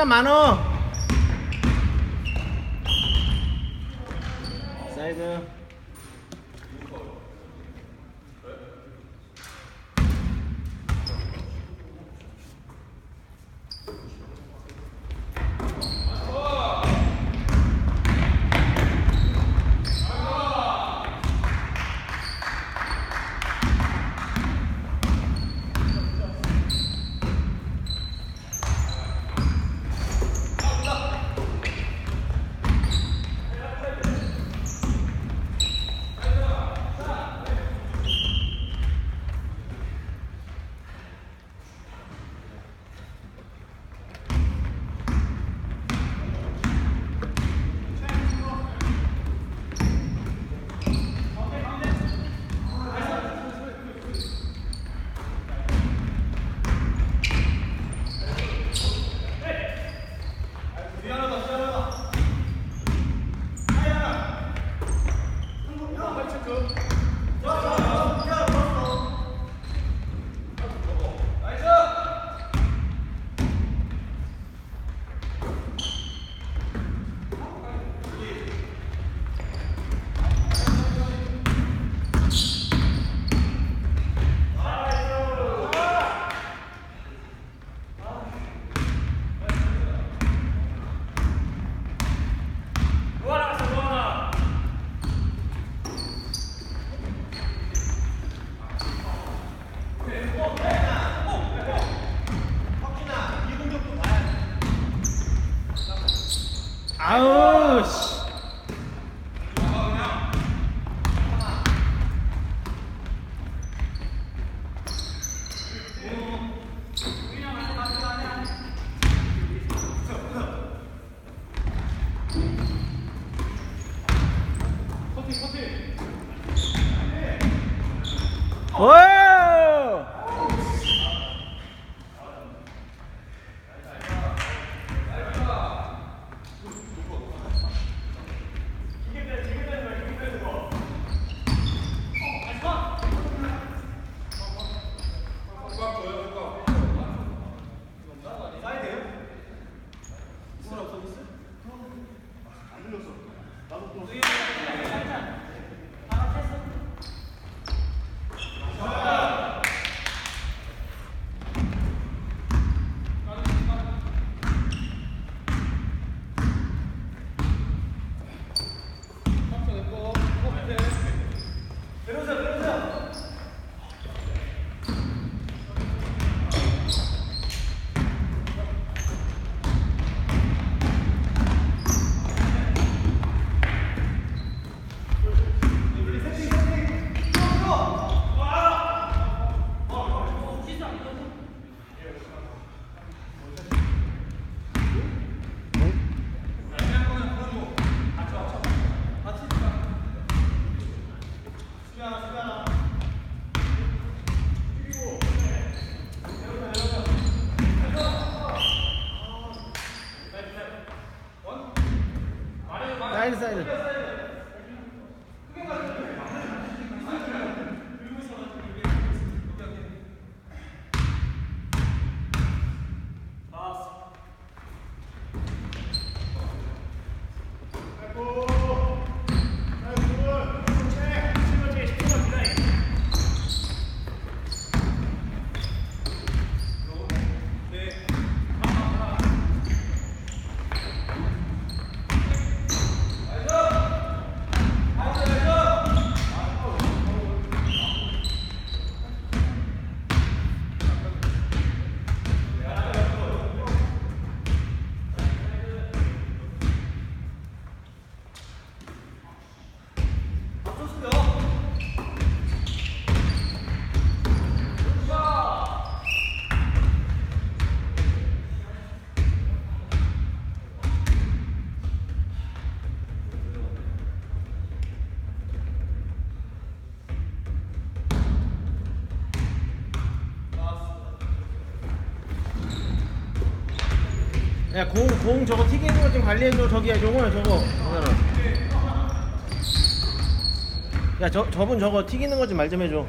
시간 많어. 사이드. 아우 씨. 사이 야, 공, 공 저거 튀기는 거좀 관리해줘. 저기야, 저거야, 저거. 저거는. 야, 저, 저분 저거 튀기는 거 좀 말 좀 해줘.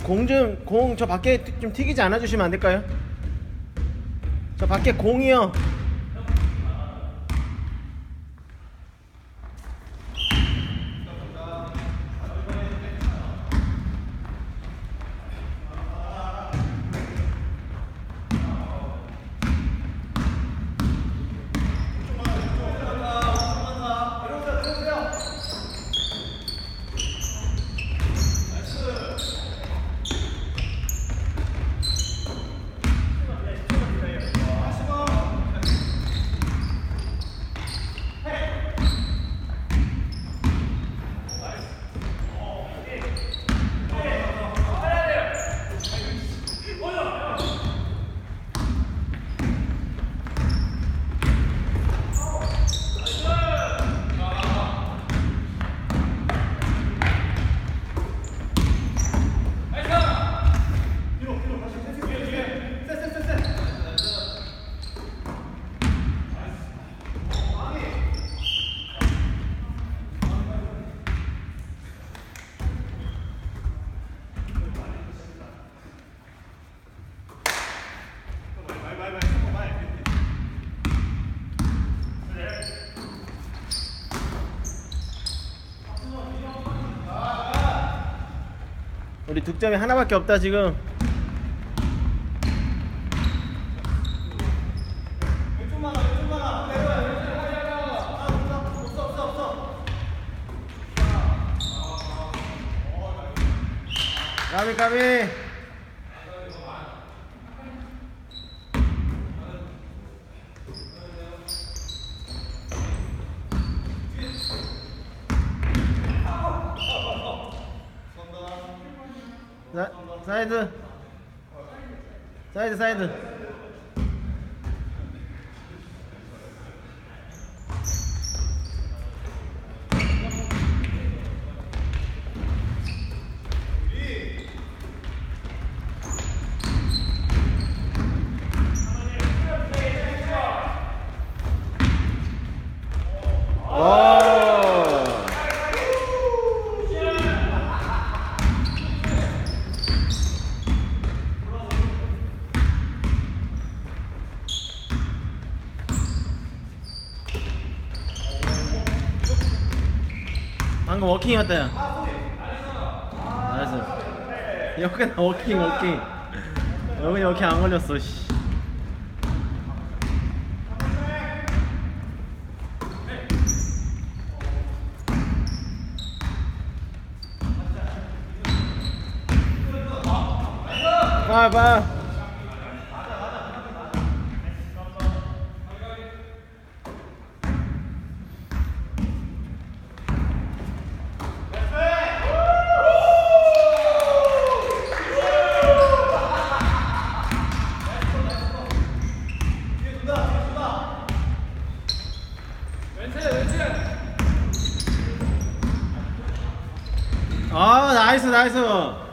공좀 공 저 밖에 튀- 좀 튀기지 않아 주시면 안 될까요? 저 밖에 공이요. 우리 득점이 하나밖에 없다 지금. 까비 까비. 사, 사이드 사이드 사이드 와 방금 워킹이었다 야 나이스 여기가 워킹 워킹. 여기 워킹 안 걸렸어 씨. 봐 봐 아 나이스 나이스